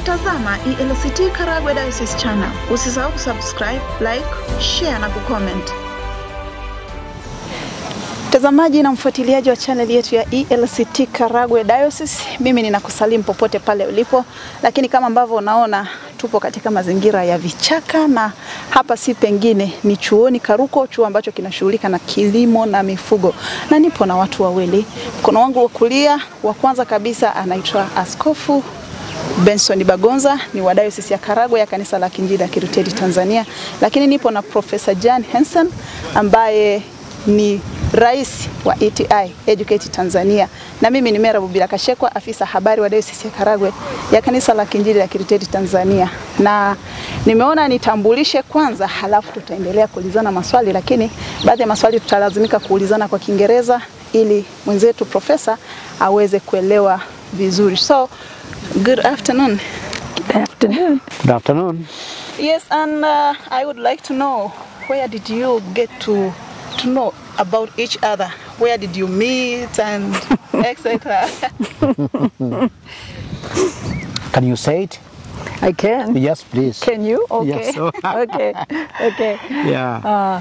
Unatazama ELCT Karagwe Diocese Channel. Usisahau kusubscribe, like, share na kucomment. Mtazamaji na mfuatiliaji wa channel yetu ya ELCT Karagwe Diocese, mimi ninakusalimu popote pale ulipo, lakini kama ambavyo unaona tupo katika mazingira ya vichaka na hapa si pengine ni chuoni Karuko, chuo ambacho kinashughulika na kilimo na mifugo, na nipo na watu wawili. Mkono wangu wa kulia, wa kwanza kabisa anaitwa Askofu Benson Bagonza ni wa Diocese ya Karagwe ya Kanisa la Kiinjili ya Kilutheri Tanzania, lakini nipo na Profesa Jan Hansen ambaye ni rais wa ETI Educate Tanzania, na mimi ni Mera Bubira Kashekwa, afisa habari wa Diocese ya Karagwe ya Kanisa la Kiinjili la Kilutheri Tanzania, na nimeona nitambulishe kwanza, halafu tutaendelea kuulizana maswali, lakini baadhi ya maswali tutalazimika kuulizana kwa Kiingereza ili mwenzetu profesa aweze kuelewa vizuri. So, good afternoon. Good afternoon. Good afternoon. Yes, and uh, I would like to know where did you get to to know about each other? Where did you meet and etc. Can you say it? I can. Yes, please. Can you? Okay. Yes. okay. Okay. Yeah.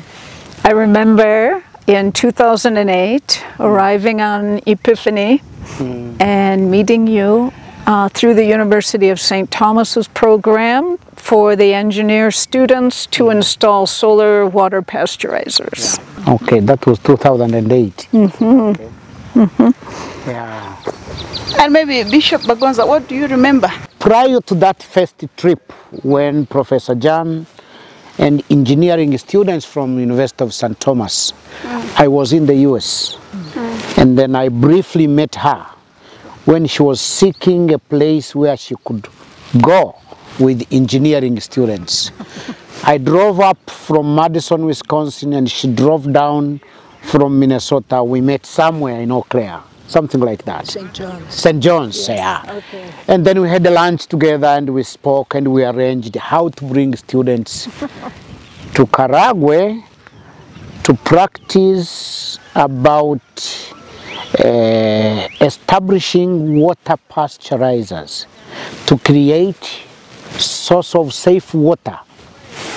I remember in 2008 arriving on Epiphany and meeting you uh, through the University of St. Thomas's program for the engineer students to install solar water pasteurizers. okay, that was 2008. Mm-hmm. Yeah. and maybe Bishop Bagonza, what do you remember? Prior to that first trip, when Professor Jan and engineering students from University of St. Thomas, I was in the US. And then I briefly met her when she was seeking a place where she could go with engineering students. I drove up from Madison, Wisconsin, and she drove down from Minnesota. We met somewhere in Eau Claire, something like that. St. John's. St. John's, yeah. Okay. And then we had a lunch together and we spoke and we arranged how to bring students to Karagwe to practice about uh, establishing water pasteurizers to create source of safe water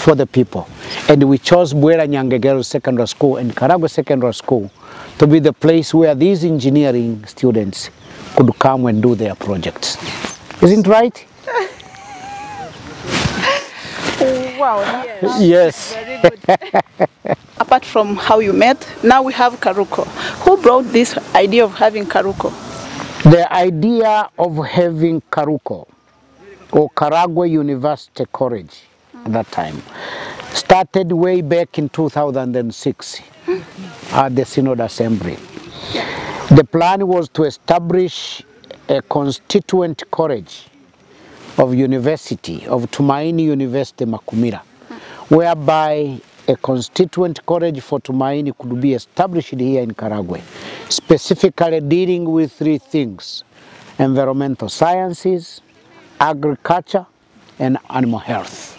for the people. And we chose Bwera Nyangegero Secondary School and Karagwe Secondary School to be the place where these engineering students could come and do their projects. Isn't right? Wow. Yes. Apart from how you met, now we have Karuko. Who brought this idea of having Karuko? The idea of having Karuko or Karagwe University College at that time started way back in 2006 hmm. at the Synod Assembly. The plan was to establish a constituent college of university, of Tumaini University Makumira, whereby a constituent college for Tumaini could be established here in Karagwe, specifically dealing with three things, environmental sciences, agriculture, and animal health.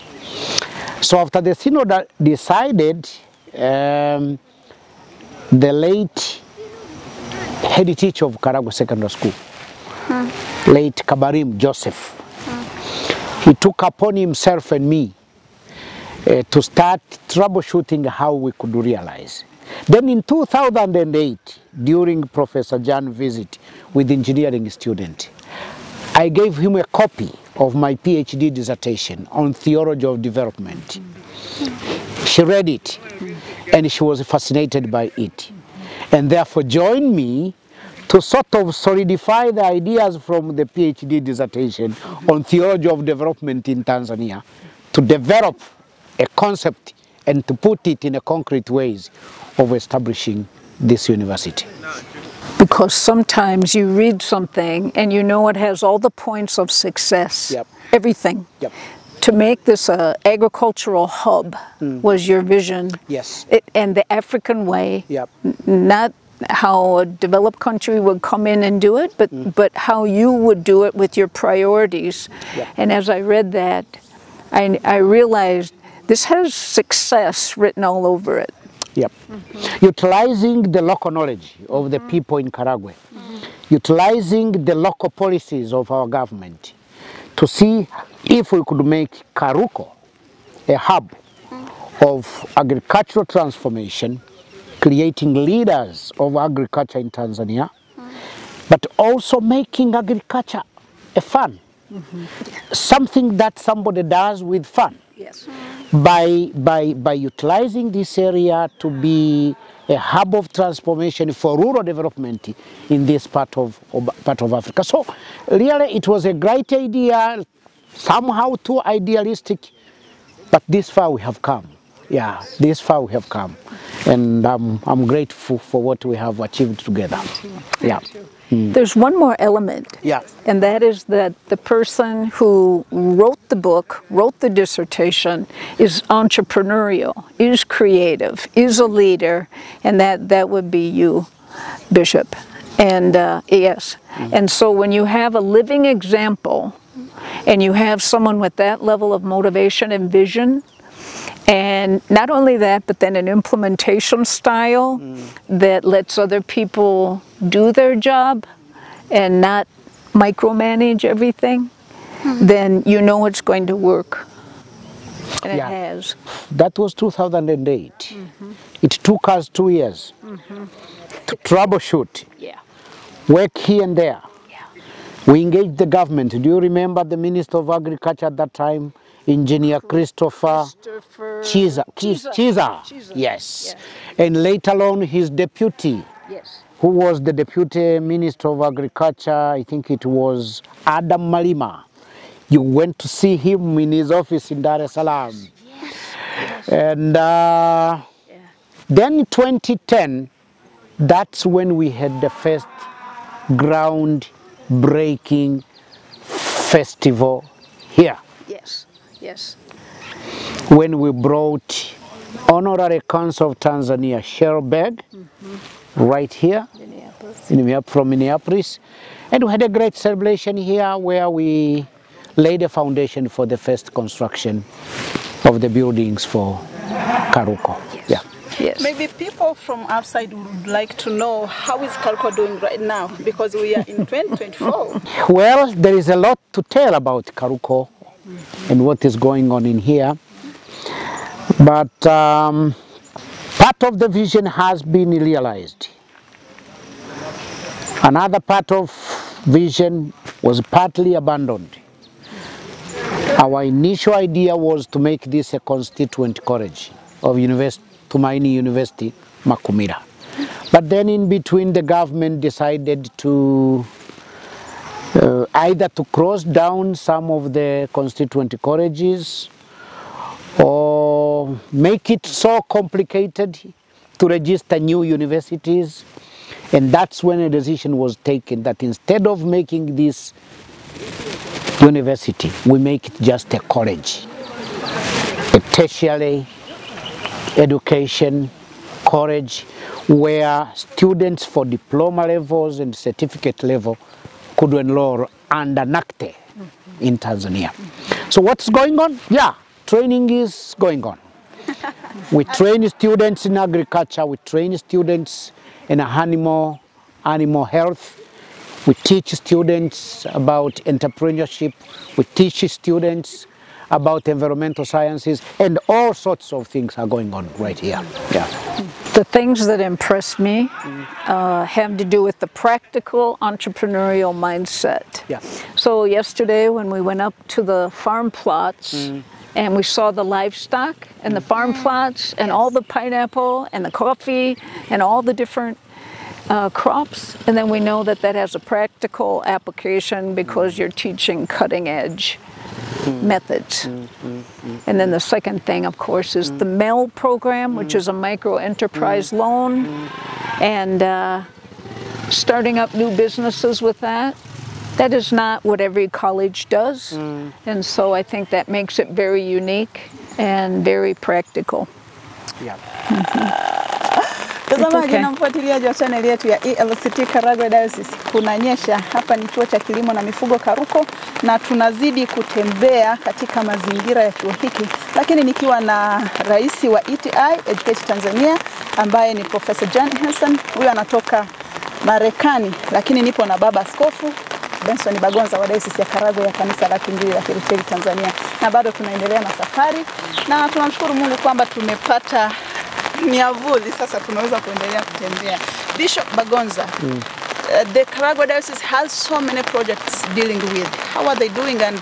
So after the synod decided, um, the late head teacher of Karagwe Secondary School, late Kabarim Joseph, he took upon himself and me uh, to start troubleshooting how we could realize. Then in 2008, during Professor Jan's visit with engineering student, I gave him a copy of my PhD dissertation on theology of development. She read it and she was fascinated by it and therefore joined me to sort of solidify the ideas from the PhD dissertation on theology of development in Tanzania to develop a concept and to put it in a concrete ways of establishing this university. Because sometimes you read something and you know it has all the points of success. Yep. Everything. Yep. To make this a agricultural hub mm. was your vision. Yes. It, and the African way. Yep. Not how a developed country would come in and do it, but mm. but how you would do it with your priorities. Yep. And as I read that, I, I realized this has success written all over it. Yep. Mm-hmm. Utilizing the local knowledge of the mm-hmm. people in Karagwe, mm-hmm. utilizing the local policies of our government to to see if we could make Karuko a hub of agricultural transformation, creating leaders of agriculture in Tanzania, but also making agriculture a fun, something that somebody does with fun Yes. by, by, by utilizing this area to be a hub of transformation for rural development in this part of, of part of Africa. So really it was a great idea, somehow too idealistic, but this far we have come. Yeah, this far we have come. And um, I'm grateful for what we have achieved together. Yeah. There's one more element. Yeah. And that is that the person who wrote the book, wrote the dissertation, is entrepreneurial, is creative, is a leader, and that, that would be you, Bishop. And uh, yes, and so when you have a living example and you have someone with that level of motivation and vision, and not only that, but then an implementation style mm. that lets other people do their job and not micromanage everything, hmm. then you know it's going to work. And Yeah. it has. That was 2008. Mm-hmm. It took us two years mm-hmm. to troubleshoot, Yeah. work here and there. Yeah. We engaged the government. Do you remember the Minister of Agriculture at that time, Engineer Christopher Chiza? Chiza. Chiza. Yes. And later on, his deputy, Yes. who was the Deputy Minister of Agriculture, I think it was Adam Malima. You went to see him in his office in Dar es Salaam. And uh, then 2010, that's when we had the first ground breaking festival here Yes. Yes. when we brought honorary council of Tanzania Sherberg mm-hmm. right here Minneapolis. in Minneap- from Minneapolis and we had a great celebration here where we laid a foundation for the first construction of the buildings for Karuko. Yeah. Yes. Maybe people from outside would like to know how is Karuko doing right now because we are in 2024. Well, there is a lot to tell about Karuko and what is going on in here. But um, part of the vision has been realized. Another part of vision was partly abandoned. Our initial idea was to make this a constituent college of Univers- Tumaini University, Makumira. But then in between the government decided to either to cross down some of the constituent colleges or make it so complicated to register new universities. And that's when a decision was taken that instead of making this university, we make it just a college, a tertiary education college where students for diploma levels and certificate level could enroll under NACTE in Tanzania. So what's going on? Yeah, training is going on. we train students in agriculture, we train students in animal, animal health, we teach students about entrepreneurship, we teach students about environmental sciences, and all sorts of things are going on right here. Yeah. The things that impress me uh, have to do with the practical entrepreneurial mindset. Yeah. So yesterday when we went up to the farm plots and we saw the livestock and the farm plots and all the pineapple and the coffee and all the different uh, crops, and then we know that that has a practical application because you're teaching cutting edge methods. And then the second thing, of course, is the MEL program, which is a micro enterprise loan, and uh, starting up new businesses with that. That is not what every college does, and so I think that makes it very unique and very practical. Yeah. Mtazamaji na mfuatiliaji wa chaneli yetu ya ELCT Karagwe Diocese, kunanyesha. Hapa ni chuo cha kilimo na mifugo Karuko, na tunazidi kutembea katika mazingira ya chuo hiki, lakini nikiwa na rais wa ETI Educate Tanzania ambaye ni Professor John Hanson. Huyu anatoka Marekani, lakini nipo na baba askofu Benson Bagonza wa Dayosisi ya Karagwe ya Kanisa la Kiinjili la Kilutheri Tanzania, na bado tunaendelea na safari na tunamshukuru Mungu kwamba tumepata miavuli, sasa tunaweza kuendelea kutembea. Bishop Bagonza, mm. uh, the Karagwe Diocese has so many projects dealing with. How are they doing and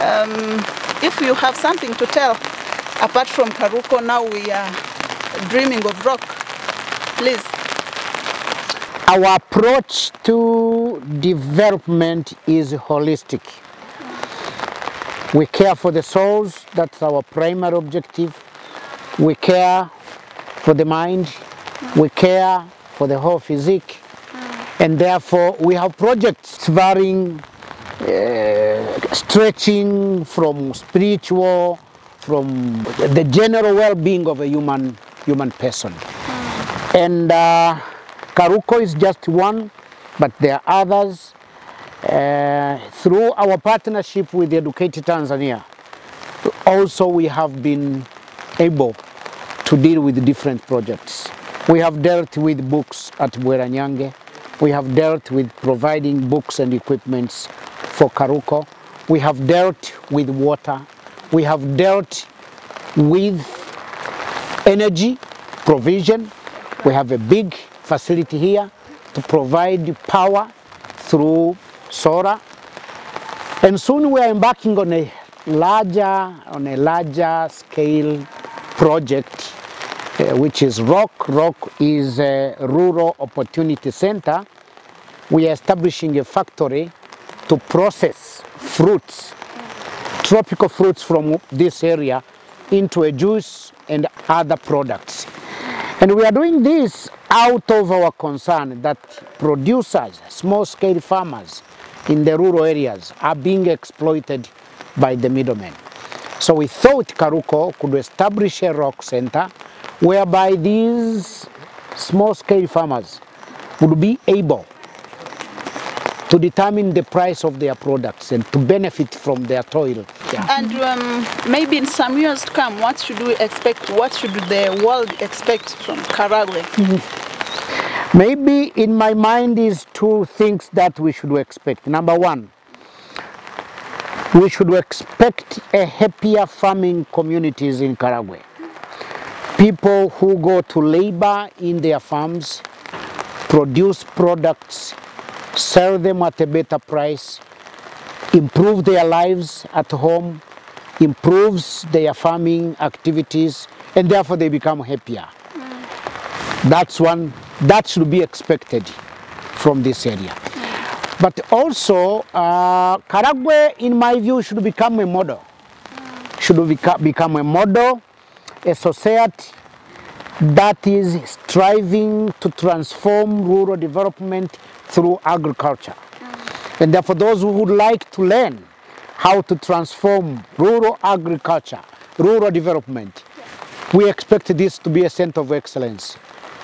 um, if you have something to tell apart from Karuko, now we are dreaming of rock, please. Our approach to development is holistic. We care for the souls, that's our primary objective. We care for the mind, we care for the whole physique, and therefore we have projects varying, uh, stretching from spiritual, from the general well-being of a human human person. And uh, Karuko is just one, but there are others. Uh, through our partnership with educated Tanzania, also we have been able to deal with different projects. We have dealt with books at Bweranyange. We have dealt with providing books and equipments for Karuko. We have dealt with water. We have dealt with energy provision. We have a big facility here to provide power through solar. And soon we are embarking on a larger, on a larger scale project, uh, which is ROC. ROC is a Rural Opportunity Center. We are establishing a factory to process fruits, tropical fruits from this area into a juice and other products. And we are doing this out of our concern that producers, small scale farmers in the rural areas are being exploited by the middlemen. So we thought Karuko could establish a ROC center whereby these small scale farmers would be able to determine the price of their products and to benefit from their toil. Yeah. And um, maybe in some years to come, what should we expect? What should the world expect from Karagwe? Maybe in my mind is two things that we should expect. Number one, we should expect a happier farming communities in Karagwe. People who go to labor in their farms, produce products, sell them at a better price, improve their lives at home, improves their farming activities, and therefore they become happier. That's one that should be expected from this area. But also, uh, Karagwe, in my view, should become a model. Should beca- become a model, a society that is striving to transform rural development through agriculture. Mm. And therefore, those who would like to learn how to transform rural agriculture, rural development, we expect this to be a center of excellence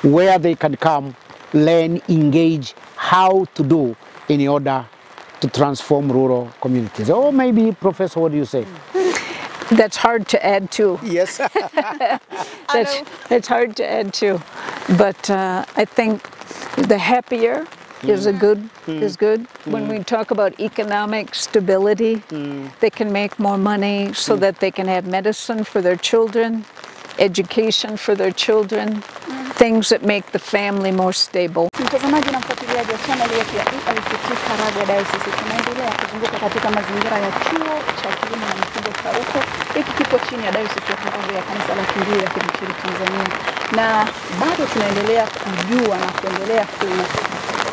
where they can come, learn, engage how to do in order to transform rural communities. Or maybe, Professor, what do you say? Mm. That's hard to add to. Yes. That's, it's hard to add to. But uh, I think the happier mm. is a good mm. is good. Mm. When we talk about economic stability, they can make more money so that they can have medicine for their children, education for their children, things that make the family more stable. Channel yetu ya ELCT Karagwe Dayosisi tunaendelea kuzunguka katika mazingira ya chuo cha kilimo na mifugo Karuko. Hiki kipo chini ya Dayosisi ya Karagwe ya Kanisa la Kiinjili la Kilutheri Tanzania, na bado tunaendelea kujua na kuendelea ku,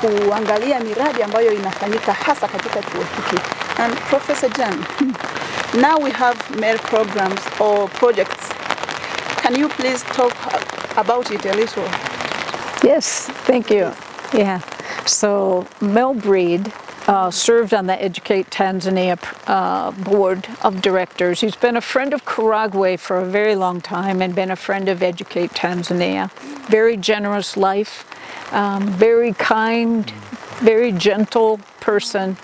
kuangalia miradi ambayo inafanyika hasa katika chuo hiki. And Professor Jan, now we have male programs or projects. Can you please talk about it a little? Yes, thank you. Yeah. So Mel Breed uh, served on the Educate Tanzania uh, board of directors. He's been a friend of Karagwe for a very long time and been a friend of Educate Tanzania. Very generous life, um, very kind, very gentle person,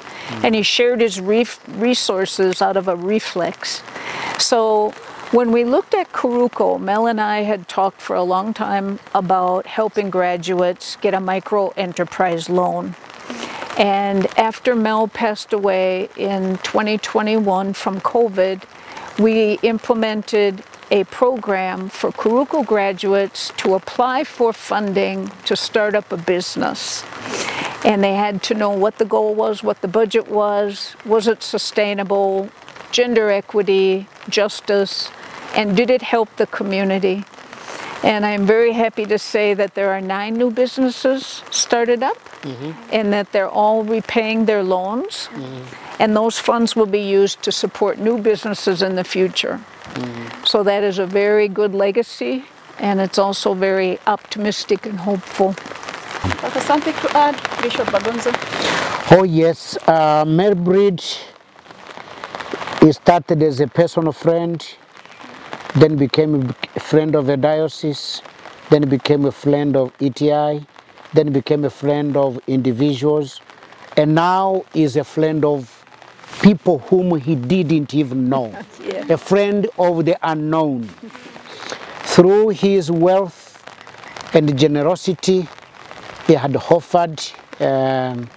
and he shared his resources out of a reflex. So when we looked at Karuko, Mel and I had talked for a long time about helping graduates get a micro enterprise loan. And after Mel passed away in 2021 from COVID, we implemented a program for Karuko graduates to apply for funding to start up a business. And they had to know what the goal was, what the budget was, was it sustainable, gender equity, justice, and did it help the community? And I'm very happy to say that there are nine new businesses started up mm-hmm. and that they're all repaying their loans. Mm-hmm. And those funds will be used to support new businesses in the future. Mm-hmm. So that is a very good legacy and it's also very optimistic and hopeful. Dr. something to add, Bishop Bagonza? Oh yes, uh, Mel Breed he started as a personal friend, then became a friend of the diocese, then became a friend of ETI, then became a friend of individuals, and now is a friend of people whom he didn't even know, Yeah. a friend of the unknown. Through his wealth and generosity, he had offered um,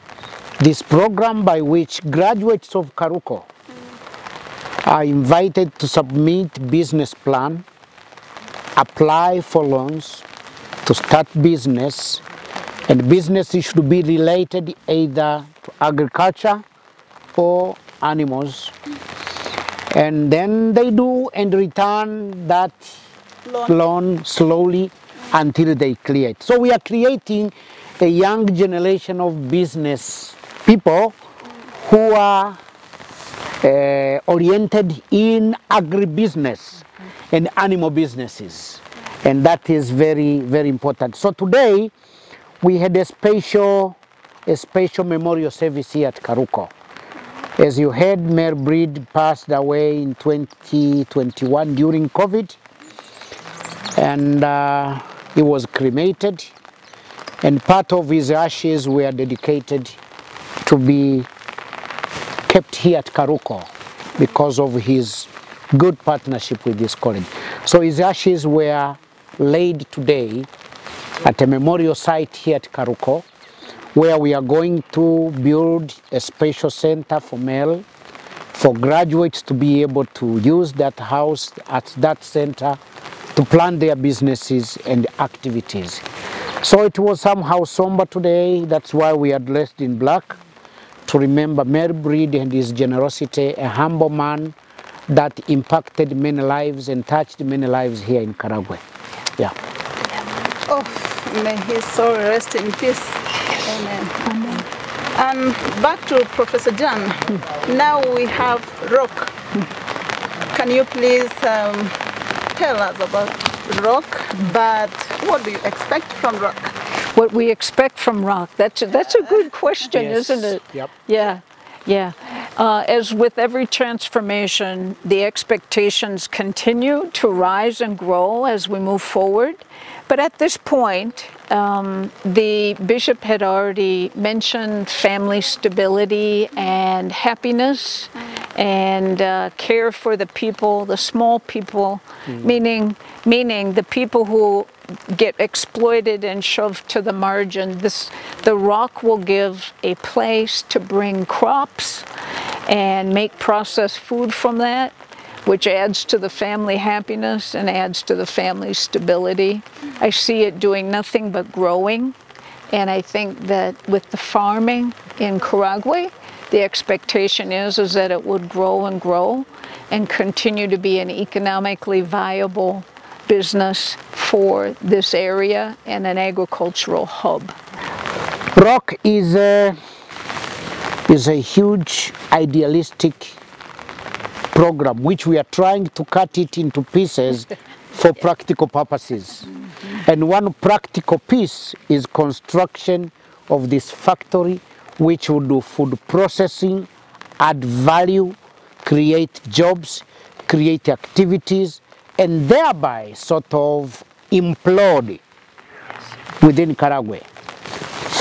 this program by which graduates of Karuko are invited to submit business plan, apply for loans to start business, and business should be related either to agriculture or animals. And then they do and return that Loan. loan slowly until they clear it. So we are creating a young generation of business people who are uh, oriented in agribusiness and animal businesses. And that is very, very important. So today we had a special, a special memorial service here at Karuko. As you heard, Mel Breed passed away in 2021 during COVID and uh, he was cremated and part of his ashes were dedicated to be kept here at Karuko because of his good partnership with this college. So his ashes were laid today at a memorial site here at Karuko where we are going to build a special center for MEL for graduates to be able to use that house at that center to plan their businesses and activities. So it was somehow somber today, that's why we are dressed in black to remember Mel Breed and his generosity, a humble man that impacted many lives and touched many lives here in Karagwe. Yeah. Oh, may his soul rest in peace. Amen. And back to Professor Jan. Now we have ROC. Can you please um, tell us about ROC? But what do you expect from ROC? What we expect from ROC, that's a, that's a good question, Yes. isn't it? Yep. Yeah, yeah. Uh, as with every transformation, the expectations continue to rise and grow as we move forward. But at this point, um, the bishop had already mentioned family stability and happiness and uh, care for the people, the small people, meaning meaning the people who get exploited and shoved to the margin. This, the ROC will give a place to bring crops and make processed food from that, which adds to the family happiness and adds to the family stability. I see it doing nothing but growing. And I think that with the farming in Karagwe, the expectation is, is that it would grow and grow and continue to be an economically viable business for this area and an agricultural hub. ROC is a, is a huge idealistic program which we are trying to cut it into pieces for practical purposes. And one practical piece is construction of this factory which will do food processing, add value, create jobs, create activities, and thereby sort of implode within Karagwe.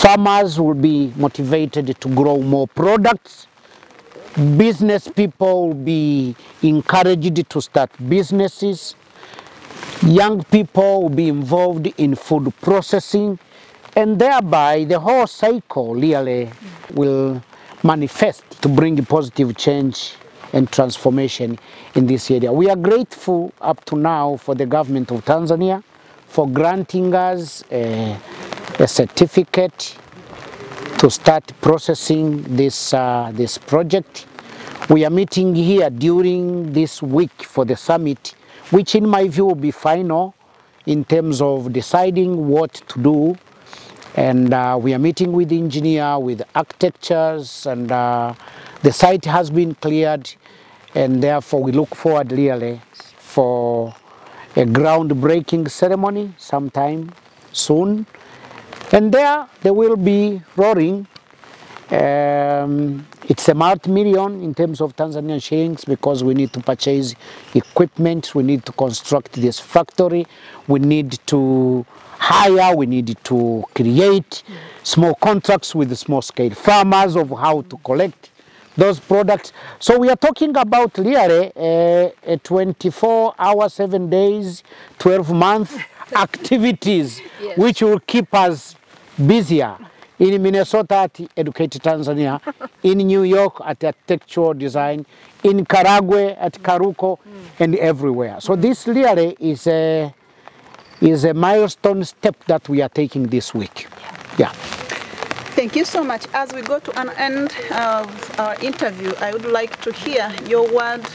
Farmers will be motivated to grow more products. Business people will be encouraged to start businesses. Young people will be involved in food processing and thereby the whole cycle really will manifest to bring positive change and transformation in this area. We are grateful up to now for the government of Tanzania for granting us a, a certificate to start processing this, uh, this project. We are meeting here during this week for the summit, which in my view will be final in terms of deciding what to do. And uh, we are meeting with engineer, with architectures, and uh, the site has been cleared. And therefore, we look forward really for a groundbreaking ceremony sometime soon. And there, there will be roaring. Um, it's a multi-million in terms of Tanzanian shillings because we need to purchase equipment, we need to construct this factory, we need to hire, we need to create small contracts with small-scale farmers of how to collect those products. So we are talking about really uh, a 24 hour, 7 days, 12 month activities which will keep us busier in Minnesota at Educate Tanzania, in New York at Architectural Design, in Karagwe at Karuko, mm. and everywhere. So this really is a, is a milestone step that we are taking this week. Yeah. Thank you so much. As we go to an end of our interview, I would like to hear your word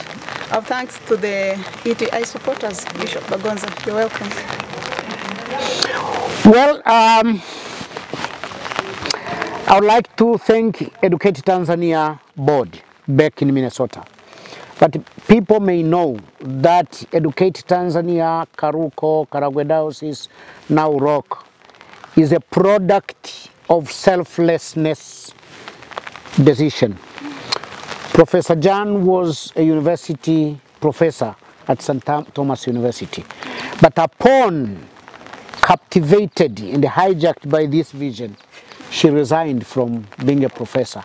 of thanks to the ETI supporters. Bishop Bagonza, you're welcome. Well, um, I would like to thank Educate Tanzania board back in Minnesota. But people may know that Educate Tanzania, Karuko, Karagwe Diocese, now Rock, is a product of selflessness decision. Professor Jan was a university professor at St. Thomas University. But upon captivated and hijacked by this vision, she resigned from being a professor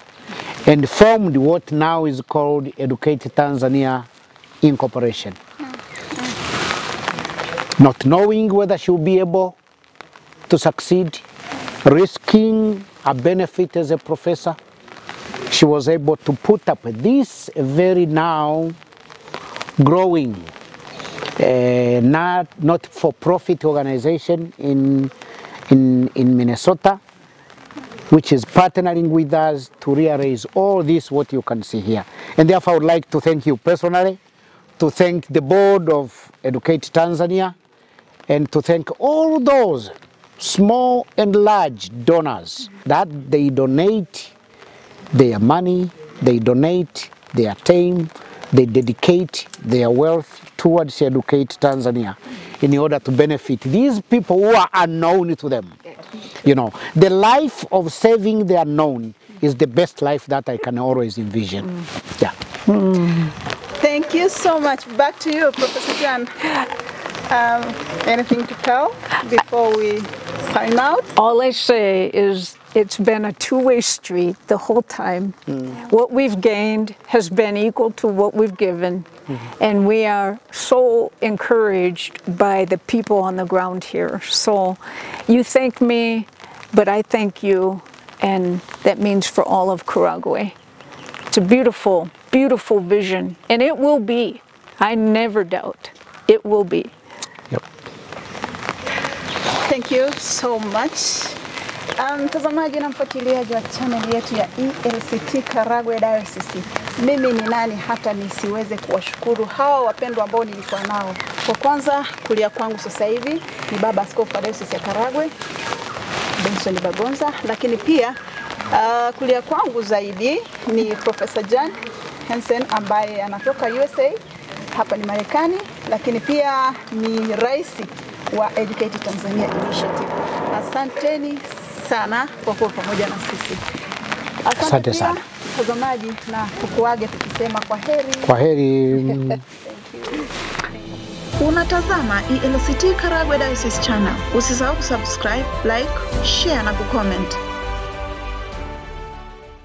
and formed what now is called Educate Tanzania Incorporation. Not knowing whether she will be able to succeed, risking a benefit as a professor, she was able to put up this very now growing uh, not, not for profit organization in, in, in Minnesota, which is partnering with us to rearrange all this what you can see here. And therefore I would like to thank you personally, to thank the board of Educate Tanzania, and to thank all those small and large donors that they donate their money, they donate their time, they dedicate their wealth towards Educate Tanzania in order to benefit these people who are unknown to them. You know, the life of saving the unknown is the best life that I can always envision. Yeah. Thank you so much. Back to you, Professor Jan. Um, anything to tell before we sign out? All I say is it's been a two-way street the whole time. Mm. What we've gained has been equal to what we've given, mm-hmm. and we are so encouraged by the people on the ground here. So you thank me, but I thank you, and that means for all of Karagwe. It's a beautiful, beautiful vision, and it will be. I never doubt. It will be. Yep. Thank you so much. Um, Mtazamaji na mfuatiliaji wa channel yetu ya ELCT Karagwe Diocese, mimi ni nani hata nisiweze kuwashukuru hawa wapendwa ambao nilikuwa nao. Kwa kwanza, kulia kwangu sasa hivi ni baba askofu wa Diocese ya Karagwe Benson Bagonza, lakini pia uh, kulia kwangu zaidi ni Profesa Jan Hansen ambaye anatoka USA, hapa ni Marekani, lakini pia ni rais wa Educate Tanzania Initiative. Asanteni sana kwa kuwa pamoja na sisi. Asante sana. mtazamaji, na kukuage tukisema kwa heri. Kwa heri. Unatazama ELCT Karagwe Diocese Channel. Usisahau kusubscribe, like, share na kucomment.